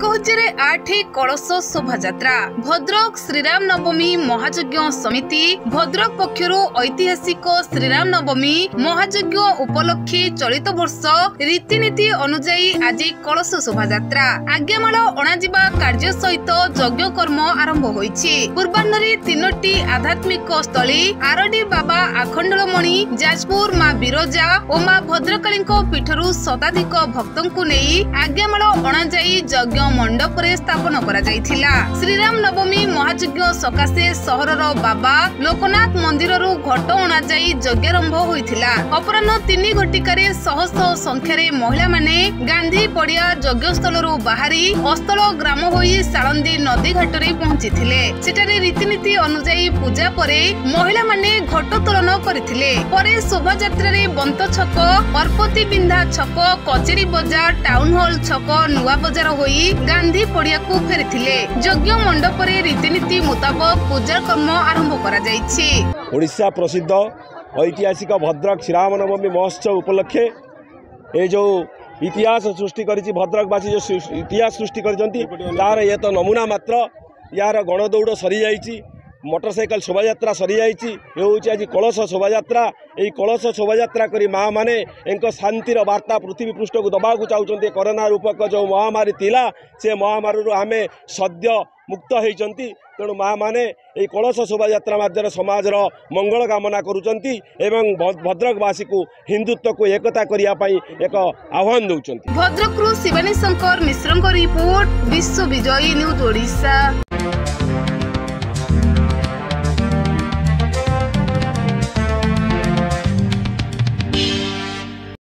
ଏକ ହଜାର ଆଠ କଳସ ଶୋଭାଯାତ୍ରା। ଭଦ୍ରକ ଶ୍ରୀରାମ ନବମୀ ମହାଯଜ୍ଞ ସମିତି ଭଦ୍ରକ ପକ୍ଷରୁ ଐତିହାସିକ ଶ୍ରୀରାମ ନବମୀ ମହାଯଜ୍ଞ ଉପଲକ୍ଷେ ଚଳିତ ବର୍ଷ ରୀତିନୀତି ଅନୁଯାୟୀ ଆଜି କଳସ ଶୋଭାଯାତ୍ରା। ଆଜ୍ଞାମାଳ ଅଣାଯିବା କାର୍ଯ୍ୟ ସହିତ ଯଜ୍ଞ କର୍ମ ଆରମ୍ଭ ହୋଇଛି। ପୂର୍ବାହ୍ନରେ ତିନୋଟି ଆଧ୍ୟାତ୍ମିକ ସ୍ଥଳୀ ଆରଡି ବାବା ଆଖଣ୍ଡଳମଣି ଯାଜପୁର ମା ବିରଜା ଓ ମା ଭଦ୍ରକାଳୀଙ୍କ ପୀଠରୁ ଶତାଧିକ ଭକ୍ତଙ୍କୁ ନେଇ ଆଜ୍ଞାମାଳ ଅଣାଯାଇ ଯଜ୍ଞ ମଣ୍ଡପରେ ସ୍ଥାପନ କରାଯାଇଥିଲା। ଶ୍ରୀରାମ ନବମୀ ମହାଯଜ୍ଞ ସକାଶେ ସହରର ବାବା ଲୋକନାଥ ମନ୍ଦିରରୁ ଘଟ ଅଣାଯାଇ ଯଜ୍ଞାରମ୍ଭ ହୋଇଥିଲା। ଅପରାହ୍ନ ତିନି ଘଟିକାରେ ଶହ ଶହ ସଂଖ୍ୟାରେ ମହିଳାମାନେ ଗାନ୍ଧୀ ପଡିଆ ଯଜ୍ଞସ୍ଥଳରୁ ବାହାରି ଅସ୍ଥଳ ଗ୍ରାମ ହୋଇ ସାଳନ୍ଦୀ ନଦୀ ଘାଟରେ ପହଞ୍ଚିଥିଲେ। ସେଠାରେ ରୀତିନୀତି ଅନୁଯାୟୀ ପୂଜା ପରେ ମହିଳାମାନେ ଘଟୋତ୍ତୋଳନ କରିଥିଲେ। ପରେ ଶୋଭାଯାତ୍ରାରେ ବନ୍ତ ଛକ ଅର୍ପତି ବିନ୍ଧା ଛକ କଚେରୀ ବଜାର ଟାଉନ ହଲ୍ ଛକ ନୂଆ ବଜାର ହୋଇ ଗାନ୍ଧୀ ପଡିଆକୁ ଫେରିଥିଲେ। ଯଜ୍ଞ ମଣ୍ଡପରେ ରୀତିନୀତି ମୁତାବକ ପୂଜା କର୍ମ ଆରମ୍ଭ କରାଯାଇଛି। ଓଡ଼ିଶା ପ୍ରସିଦ୍ଧ ଐତିହାସିକ ଭଦ୍ରକ ଶ୍ରୀରାମନବମୀ ମହୋତ୍ସବ ଉପଲକ୍ଷେ ଏ ଯେଉଁ ଇତିହାସ ସୃଷ୍ଟି କରିଛି ଭଦ୍ରକବାସୀ ଯେଉଁ ଇତିହାସ ସୃଷ୍ଟି କରିଛନ୍ତି ତାର ଇଏ ତ ନମୁନା ମାତ୍ର ୟାର ଗଣଦୌଡ଼ ସରିଯାଇଛି। ମୋଟରସାଇକେଲ ଶୋଭାଯାତ୍ରା ସରିଯାଇଛି ଏ ହେଉଛି ଆଜି କଳସ ଶୋଭାଯାତ୍ରା ଏହି କଳସ ଶୋଭାଯାତ୍ରା କରି ମାଆମାନେ ଏଙ୍କ ଶାନ୍ତିର ବାର୍ତ୍ତା ପୃଥିବୀ ପୃଷ୍ଠକୁ ଦେବାକୁ ଚାହୁଁଛନ୍ତି କରୋନା ରୂପକ ଯେଉଁ ମହାମାରୀ ଥିଲା ସେ ମହାମାରୀରୁ ଆମେ ସଦ୍ୟ ମୁକ୍ତ ହେଇଛନ୍ତି ତେଣୁ ମାଆମାନେ ଏହି କଳସ ଶୋଭାଯାତ୍ରା ମାଧ୍ୟମରେ ସମାଜର ମଙ୍ଗଳ କାମନା କରୁଛନ୍ତି ଏବଂ ଭଦ୍ରକବାସୀକୁ ହିନ୍ଦୁତ୍ୱକୁ ଏକତା କରିବା ପାଇଁ ଏକ ଆହ୍ୱାନ ଦେଉଛନ୍ତି ଭଦ୍ରକରୁ ଶିବାନୀ ଶଙ୍କର ମିଶ୍ରଙ୍କ ରିପୋର୍ଟ ବିଶ୍ୱ ବିଜୟୀ ନ୍ୟୁଜ ଓଡ଼ିଶା।